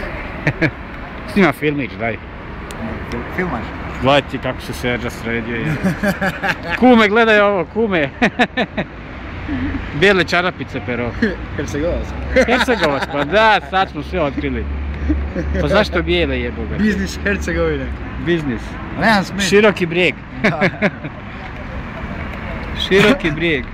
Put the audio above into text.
Snima filmić, daj. Filmaš? Gledaj ti kako se Serđa sredio. Kume, gledaj ovo, kume. Bijele čarapice pero. Hercegovac. Hercegovac, pa da, sad smo sve otkrili. Pa zašto bijele jeboga? Biznis Hercegovine. Biznis. Nemam Široki brijeg. Široki brijeg.